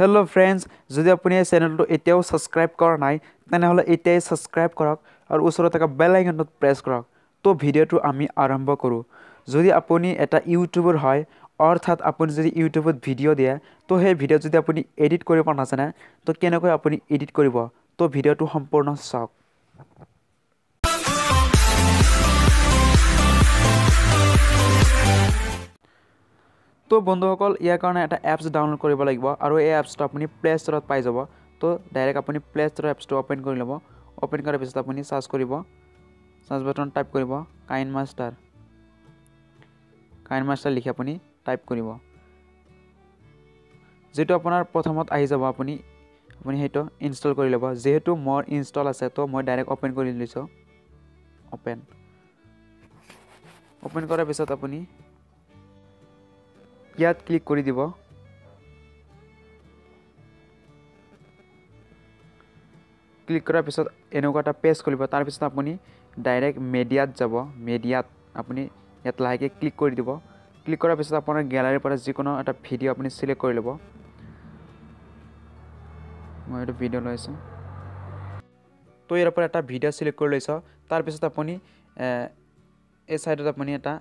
Hello friends যদি আপুনি এই চেনেলটো এতিয়াও ছাবস্ক্ৰাইব কৰা নাই তেনেহ'লে এতিয়াই ছাবস্ক্ৰাইব কৰক আৰু ওচৰত থকা বেল আইকনটোত প্ৰেছ কৰক। তো ভিডিঅ'টো আমি আৰম্ভ কৰোঁ। যদি আপুনি এটা ইউটিউবাৰ হয় অৰ্থাৎ আপুনি যদি ইউটিউবত ভিডিঅ' দিয়ে তো সেই ভিডিঅ'ত যদি আপুনি এডিট কৰিব নাজানে তো কেনেকৈ আপুনি এডিট কৰিব? তো ভিডিঅ'টো সম্পূৰ্ণ চাওক। তো বন্ধুসকল ইয়াৰ কাৰণে এটা এপছ ডাউনলোড কৰিব লাগিব আৰু এই এপছটো আপুনি প্লে' ষ্ট'ৰত পাই যাব। তো ডাইৰেক্ট আপুনি প্লে' ষ্ট'ৰৰ এপছটো অ'পেন কৰি ল'ব। অ'পেন কৰাৰ পিছত আপুনি চাৰ্চ কৰিব। চাৰ্চ বাটন টাইপ কৰিব। কাইন মাষ্টাৰ কাইন মাষ্টাৰ লিখি আপুনি টাইপ কৰিব। যিটো আপোনাৰ প্ৰথমত আহি যাব আপুনি আপুনি সেইটো ইনষ্টল কৰি ল'ব। যিহেতু মোৰ ইনষ্টল আছে তো মই ডাইৰেক্ট অ'পেন কৰি লৈছোঁ। অ'পেন অ'পেন কৰাৰ পিছত আপুনি ইয়াত ক্লিক কৰি দিব। ক্লিক কৰাৰ পিছত এনেকুৱা এটা পেজ খুলিব। তাৰপিছত আপুনি ডাইৰেক্ট মেডিয়াত যাব। মেডিয়াত আপুনি ইয়াত লাহেকৈ ক্লিক কৰি দিব। ক্লিক কৰাৰ পিছত আপোনাৰ গেলাৰীৰ পৰা যিকোনো এটা ভিডিঅ' আপুনি চিলেক্ট কৰি ল'ব। মই এইটো ভিডিঅ' লৈ আছোঁ। তো ইয়াৰ পৰা এটা ভিডিঅ' চিলেক্ট কৰি লৈছোঁ। তাৰপিছত আপুনি এই ছাইডত আপুনি এটা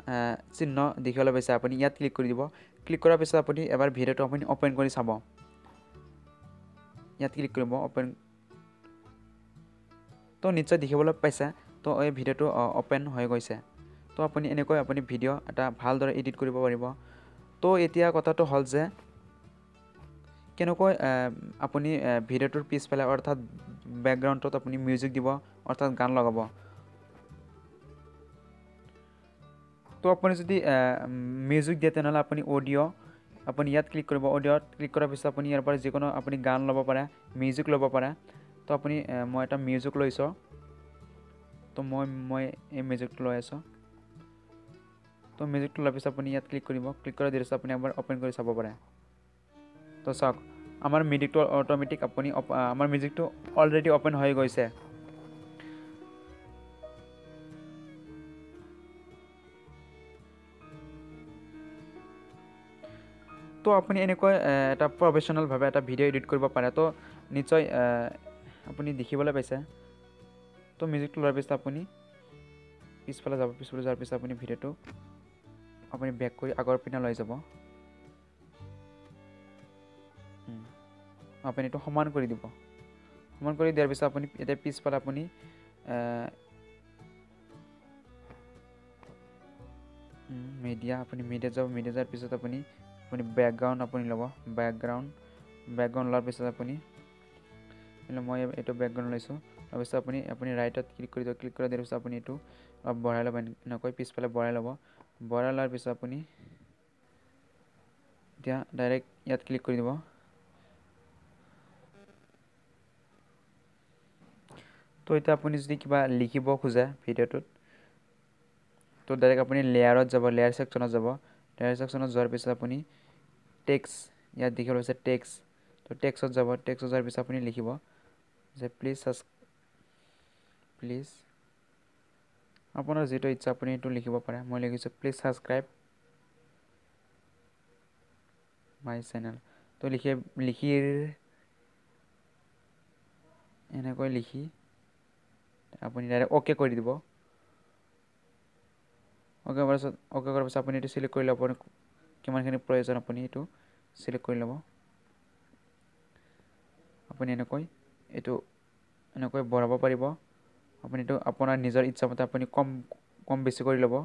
চিহ্ন দেখিবলৈ পাইছে। আপুনি ইয়াত ক্লিক কৰি দিব। ক্লিক কৰাৰ পিছত আপুনি এবাৰ ভিডিঅ'টো আপুনি অ'পেন কৰি চাব। ইয়াত ক্লিক কৰিব অ'পেন তো নিশ্চয় দেখিবলৈ পাইছে তো এই ভিডিঅ'টো অ'পেন হৈ গৈছে। তো আপুনি এনেকৈ আপুনি ভিডিঅ' এটা ভালদৰে এডিট কৰিব পাৰিব। তো এতিয়া কথাটো হ'ল যে কেনেকৈ আপুনি ভিডিঅ'টোৰ পিছফালে অৰ্থাৎ বেকগ্ৰাউণ্ডত আপুনি মিউজিক দিব অৰ্থাৎ গান লগাব। তো আপুনি যদি মিউজিক দিয়ে তেনেহ'লে আপুনি অডিঅ' আপুনি ইয়াত ক্লিক কৰিব অডিঅ'ত ক্লিক কৰাৰ পিছত আপুনি ইয়াৰ পৰা যিকোনো আপুনি গান ল'ব পাৰে মিউজিক ল'ব পাৰে। তো আপুনি মই এটা মিউজিক লৈছোঁ। তো মই মই এই মিউজিকটো লৈ আছোঁ। তো মিউজিকটো লোৱাৰ পিছত আপুনি ইয়াত ক্লিক কৰিব ক্লিক কৰাৰ দিছে আপুনি এবাৰ অ'পেন কৰি চাব পাৰে। তো চাওক আমাৰ মিউজিকটো অট'মেটিক আপুনি আমাৰ মিউজিকটো অলৰেডি অ'পেন হৈ গৈছে। তো আপুনি এনেকৈ এটা প্ৰফেশ্যনেলভাৱে এটা ভিডিঅ' এডিট কৰিব পাৰে তো নিশ্চয় আপুনি দেখিবলৈ পাইছে। তো মিউজিকটো লোৱাৰ পিছত আপুনি পিছফালে যাব পিছফালে যোৱাৰ পিছত আপুনি ভিডিঅ'টো আপুনি বেক কৰি আগৰ পিনে লৈ যাব। আপুনি এইটো সমান কৰি দিব। সমান কৰি দিয়াৰ পিছত আপুনি এতিয়া পিছফালে আপুনি মিডিয়া আপুনি মিডিয়াত যাব মিডিয়া যোৱাৰ পিছত আপুনি আপুনি বেকগ্ৰাউণ্ড আপুনি ল'ব বেকগ্ৰাউণ্ড বেকগ্ৰাউণ্ড লোৱাৰ পিছত আপুনি মই এইটো বেকগ্ৰাউণ্ড লৈছোঁ তাৰপিছত আপুনি আপুনি ৰাইটত ক্লিক কৰি দিব ক্লিক কৰি দিয়াৰ পিছত আপুনি এইটো অলপ বঢ়াই ল'ব এনেকৈ পিছফালে বঢ়াই ল'ব বঢ়াই লোৱাৰ পিছত আপুনি এতিয়া ডাইৰেক্ট ইয়াত ক্লিক কৰি দিব। তো এতিয়া আপুনি যদি কিবা লিখিব খোজে ভিডিঅ'টোত তো ডাইৰেক্ট আপুনি লেয়াৰত যাব লেয়াৰ ছেকশ্যনত যাব ছেকশ্যনত যোৱাৰ পিছত আপুনি টেক্স ইয়াত দেখিব হৈছে টেক্স তো টেক্সত যাব টেক্সত যোৱাৰ পিছত আপুনি লিখিব যে প্লিজ ছাছ প্লিজ আপোনাৰ যিটো ইচ্ছা আপুনি সেইটো লিখিব পাৰে মই লিখিছোঁ প্লিজ ছাবস্ক্ৰাইব মাই চেনেল তো লিখি লিখি এনেকৈ লিখি আপুনি ডাইৰেক্ট অ'কে কৰি দিব অ'কে কৰাৰ পিছত অ'কে কৰাৰ পিছত আপুনি এইটো চিলেক্ট কৰি ল'ব কিমানখিনি প্ৰয়োজন আপুনি এইটো চিলেক্ট কৰি ল'ব। আপুনি এনেকৈ এইটো এনেকৈ বঢ়াব পাৰিব। আপুনি এইটো আপোনাৰ নিজৰ ইচ্ছামতে আপুনি কম কম বেছি কৰি ল'ব।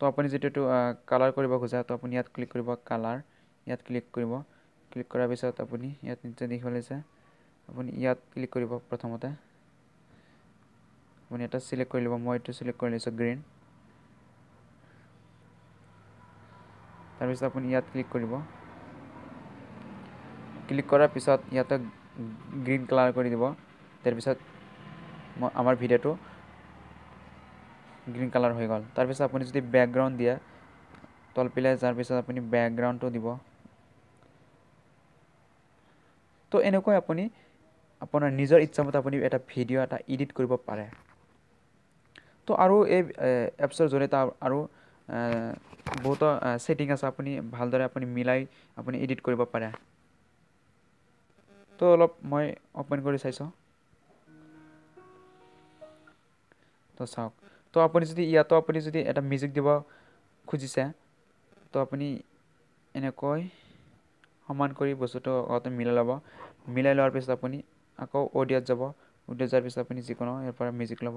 তো আপুনি যিটো এইটো কালাৰ কৰিব খোজে তো আপুনি ইয়াত ক্লিক কৰিব কালাৰ ইয়াত ক্লিক কৰিব। ক্লিক কৰাৰ পিছত আপুনি ইয়াত নিশ্চয় দেখিব লৈছে আপুনি ইয়াত ক্লিক কৰিব প্ৰথমতে। আপুনি এটা চিলেক্ট কৰি ল'ব মই এইটো চিলেক্ট কৰি লৈছোঁ গ্ৰীণ। তাৰপিছত আপুনি ইয়াত ক্লিক কৰিব। ক্লিক কৰাৰ পিছত ইয়াতে গ্ৰীণ কালাৰ কৰি দিব। তাৰপিছত আমাৰ ভিডিঅ'টো গ্ৰীণ কালাৰ হৈ গ'ল। তাৰপিছত আপুনি যদি বেকগ্ৰাউণ্ড দিয়ে তলপিলাই যোৱাৰ পিছত আপুনি বেকগ্ৰাউণ্ডটো দিব। তো এনেকৈ আপুনি আপোনাৰ নিজৰ ইচ্ছামতে আপুনি এটা ভিডিঅ' এটা এডিট কৰিব পাৰে। তো আৰু এই এপছৰ জৰিয়তে আৰু বহুতো ছেটিং আছে আপুনি ভালদৰে আপুনি মিলাই আপুনি এডিট কৰিব পাৰে। তো অলপ মই অ'পেন কৰি চাইছোঁ। তো চাওক তো আপুনি যদি ইয়াতো আপুনি যদি এটা মিউজিক দিব খুজিছে তো আপুনি এনেকৈ সমান কৰি বস্তুটো আগতে মিলাই ল'ব। মিলাই লোৱাৰ পিছত আপুনি আকৌ অডিঅ'ত যাব। অডিঅ'ত যোৱাৰ পিছত আপুনি যিকোনো ইয়াৰ পৰা মিউজিক ল'ব।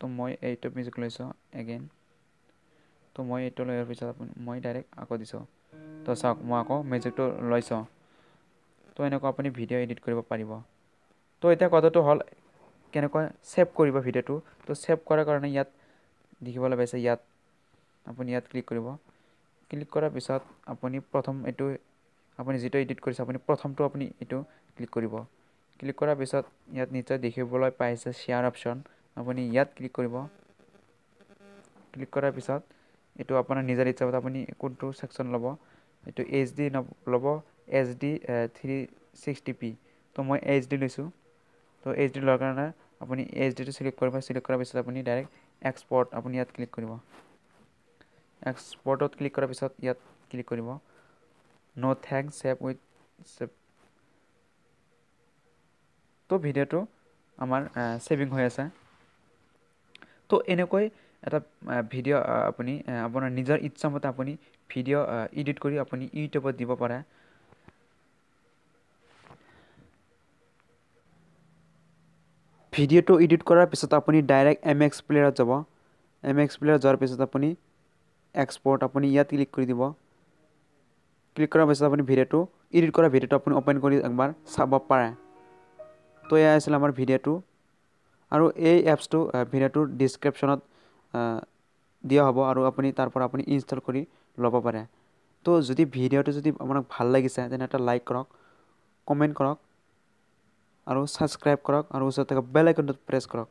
তো মই এইটো মিউজিক লৈছোঁ এগেইন তো মই এইটো লোৱাৰ পিছত আপুনি মই ডাইৰেক্ট আকৌ দিছোঁ। তো চাওক মই আকৌ মিউজিকটো লৈছোঁ। তো এনেকুৱা আপুনি ভিডিঅ' এডিট কৰিব পাৰিব। তো এতিয়া কথাটো হ'ল কেনেকৈ ছেভ কৰিব ভিডিঅ'টো তো ছেভ কৰাৰ কাৰণে ইয়াত দেখিবলৈ পাইছে ইয়াত আপুনি ইয়াত ক্লিক কৰিব। ক্লিক কৰাৰ পিছত আপুনি প্ৰথম এইটো আপুনি যিটো এডিট কৰিছে আপুনি প্ৰথমটো আপুনি এইটো ক্লিক কৰিব। ক্লিক কৰাৰ পিছত ইয়াত নিশ্চয় দেখিবলৈ পাইছে শ্বেয়াৰ অপশ্যন আপুনি ইয়াত ক্লিক কৰিব। ক্লিক কৰাৰ পিছত এইটো আপোনাৰ নিজৰ ইচ্ছামতে আপুনি কোনটো ছেকশ্যন ল'ব এইটো এইচ ডি ল'ব H D three sixty P তো মই এইচ ডি লৈছোঁ। তো এইচ ডি লোৱাৰ কাৰণে আপুনি এইচ ডিটো চিলেক্ট কৰিব চিলেক্ট কৰাৰ পিছত আপুনি ডাইৰেক্ট এক্সপৰ্ট আপুনি ইয়াত ক্লিক কৰিব। এক্সপৰ্টত ক্লিক কৰাৰ পিছত ইয়াত ক্লিক কৰিব। No' thank save with save তো ভিডিঅ'টো আমাৰ ছেভিং হৈ আছে। তো এনেকৈ এটা ভিডিঅ' আপুনি আপোনাৰ নিজৰ ইচ্ছামতে আপুনি ভিডিঅ' এডিট কৰি আপুনি ইউটিউবত দিব পাৰে। ভিডিঅ'টো এডিট কৰাৰ পিছত আপুনি ডাইৰেক্ট এম এক্স প্লেয়াৰত যাব। এম এক্স প্লেয়াৰত যোৱাৰ পিছত আপুনি এক্সপৰ্ট আপুনি ইয়াত ক্লিক কৰি দিব। ক্লিক কৰাৰ পিছত আপুনি ভিডিঅ'টো এডিট কৰা ভিডিঅ'টো আপুনি অ'পেন কৰি একবাৰ চাব পাৰে। তো এয়া আছিল আমাৰ ভিডিঅ'টো। আৰু এই এপছটো ভিডিঅ'টোৰ ডিছক্ৰিপশ্যনত দিয়া হ'ব আৰু আপুনি তাৰ পৰা আপুনি ইনষ্টল কৰি ল'ব পাৰে। তো যদি ভিডিঅ'টো যদি আপোনাক ভাল লাগিছে তেনে এটা লাইক কৰক কমেণ্ট কৰক আৰু ছাবস্ক্ৰাইব কৰক আৰু ওচৰত থকা বেল আইকনটোত প্ৰেছ কৰক।